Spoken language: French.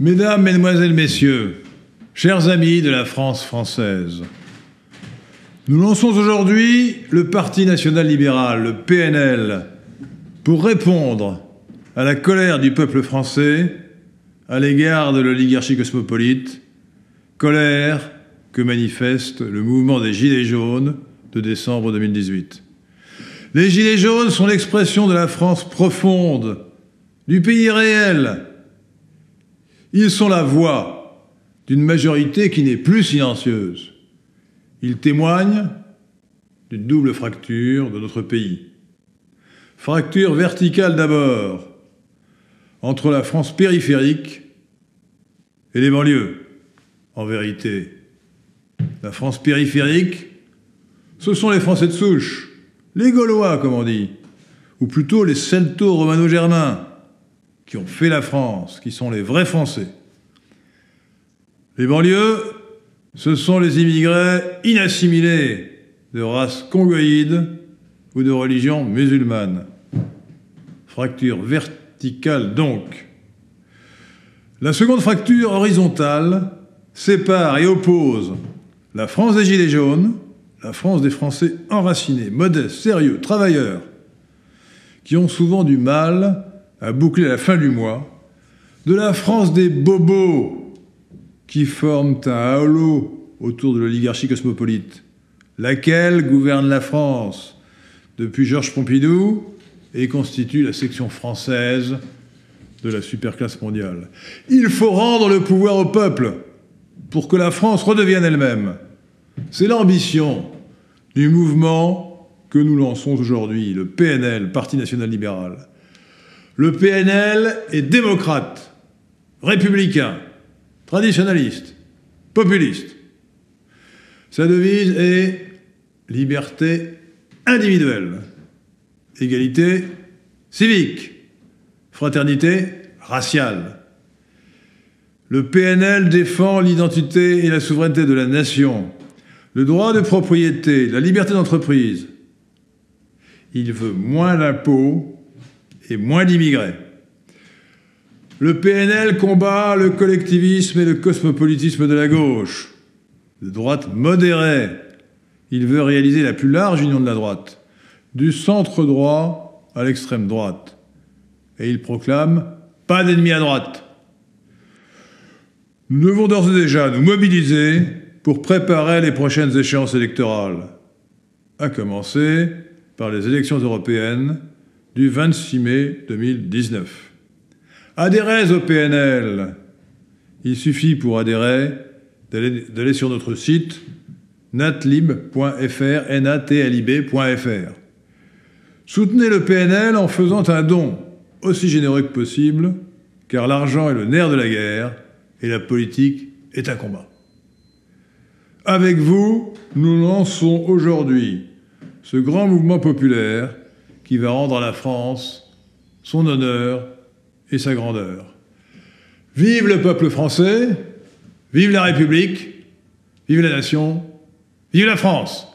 Mesdames, Mesdemoiselles, Messieurs, chers amis de la France française, nous lançons aujourd'hui le Parti national libéral, le PNL, pour répondre à la colère du peuple français à l'égard de l'oligarchie cosmopolite, colère que manifeste le mouvement des Gilets jaunes de décembre 2018. Les Gilets jaunes sont l'expression de la France profonde, du pays réel. Ils sont la voix d'une majorité qui n'est plus silencieuse. Ils témoignent d'une double fracture de notre pays. Fracture verticale d'abord, entre la France périphérique et les banlieues. En vérité, la France périphérique, ce sont les Français de souche, les Gaulois, comme on dit, ou plutôt les Celto-Romano-Germains, qui ont fait la France, qui sont les vrais Français. Les banlieues, ce sont les immigrés inassimilés de race congoïde ou de religion musulmane. Fracture verticale donc. La seconde fracture horizontale sépare et oppose la France des Gilets jaunes, la France des Français enracinés, modestes, sérieux, travailleurs, qui ont souvent du mal à boucler la fin du mois, de la France des bobos, qui forment un halo autour de l'oligarchie cosmopolite, laquelle gouverne la France depuis Georges Pompidou et constitue la section française de la superclasse mondiale. Il faut rendre le pouvoir au peuple pour que la France redevienne elle-même. C'est l'ambition du mouvement que nous lançons aujourd'hui, le PNL, Parti national libéral. Le PNL est démocrate, républicain, traditionnaliste, populiste. Sa devise est liberté individuelle, égalité civique, fraternité raciale. Le PNL défend l'identité et la souveraineté de la nation, le droit de propriété, la liberté d'entreprise. Il veut moins d'impôts et moins d'immigrés. Le PNL combat le collectivisme et le cosmopolitisme de la gauche, de droite modérée. Il veut réaliser la plus large union de la droite, du centre droit à l'extrême droite. Et il proclame pas d'ennemis à droite. Nous devons d'ores et déjà nous mobiliser pour préparer les prochaines échéances électorales, à commencer par les élections européennes du 26 mai 2019. Adhérez au PNL. Il suffit pour adhérer d'aller sur notre site natlib.fr, natlib.fr. Soutenez le PNL en faisant un don aussi généreux que possible, car l'argent est le nerf de la guerre et la politique est un combat. Avec vous, nous lançons aujourd'hui ce grand mouvement populaire qui va rendre à la France son honneur et sa grandeur. Vive le peuple français, vive la République, vive la nation, vive la France